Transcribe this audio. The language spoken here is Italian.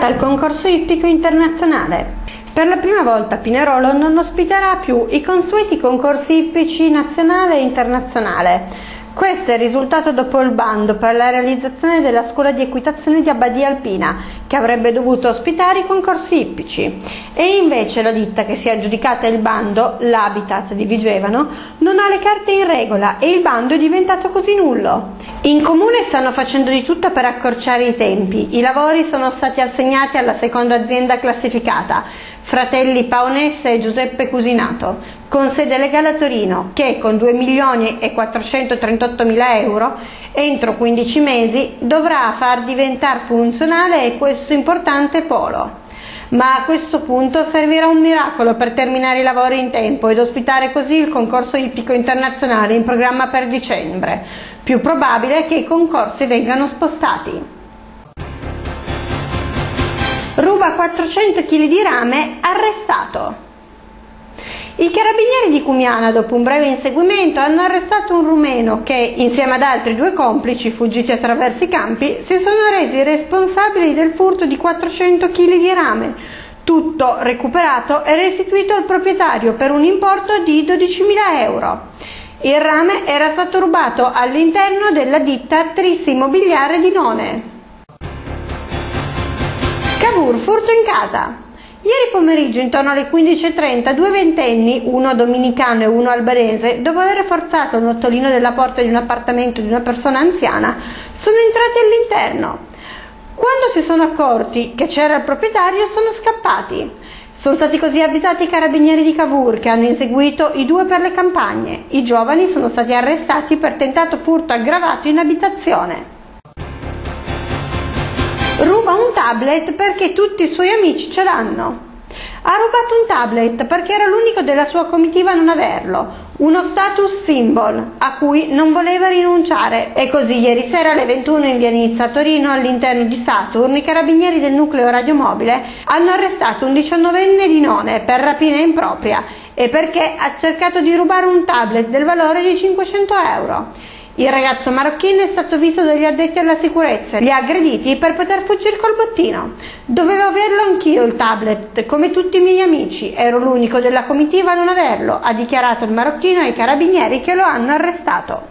salta al concorso ippico internazionale. Per la prima volta Pinerolo non ospiterà più i consueti concorsi ippici nazionale e internazionale, questo è il risultato dopo il bando per la realizzazione della scuola di equitazione di Abbadia Alpina, che avrebbe dovuto ospitare i concorsi ippici. E invece la ditta che si è aggiudicata il bando, l'Habitat di Vigevano, non ha le carte in regola e il bando è diventato così nullo. In comune stanno facendo di tutto per accorciare i tempi. I lavori sono stati assegnati alla seconda azienda classificata, fratelli Paonesse e Giuseppe Cusinato, con sede legale a Torino, che con 2 milioni e 430 38.000 euro, entro 15 mesi dovrà far diventare funzionale questo importante polo. Ma a questo punto servirà un miracolo per terminare i lavori in tempo ed ospitare così il concorso ippico internazionale in programma per dicembre. Più probabile che i concorsi vengano spostati. Ruba 400 kg di rame arrestato. I carabinieri di Cumiana, dopo un breve inseguimento, hanno arrestato un rumeno che, insieme ad altri due complici fuggiti attraverso i campi, si sono resi responsabili del furto di 400 kg di rame, tutto recuperato e restituito al proprietario per un importo di 12.000 euro. Il rame era stato rubato all'interno della ditta Trissi Immobiliare di None. Cavour, furto in casa. Ieri pomeriggio, intorno alle 15.30, due ventenni, uno dominicano e uno albanese, dopo aver forzato un ottolino della porta di un appartamento di una persona anziana, sono entrati all'interno. Quando si sono accorti che c'era il proprietario, sono scappati. Sono stati così avvisati i carabinieri di Cavour che hanno inseguito i due per le campagne. I giovani sono stati arrestati per tentato furto aggravato in abitazione. Tablet perché tutti i suoi amici ce l'hanno. Ha rubato un tablet perché era l'unico della sua comitiva a non averlo, uno status symbol a cui non voleva rinunciare. E così ieri sera alle 21 in via Nizza a Torino all'interno di Saturn i carabinieri del nucleo radiomobile hanno arrestato un 19enne di None per rapina impropria e perché ha cercato di rubare un tablet del valore di 500 euro. Il ragazzo marocchino è stato visto dagli addetti alla sicurezza, li ha aggrediti per poter fuggire col bottino. Dovevo averlo anch'io il tablet, come tutti i miei amici, ero l'unico della comitiva a non averlo, ha dichiarato il marocchino ai carabinieri che lo hanno arrestato.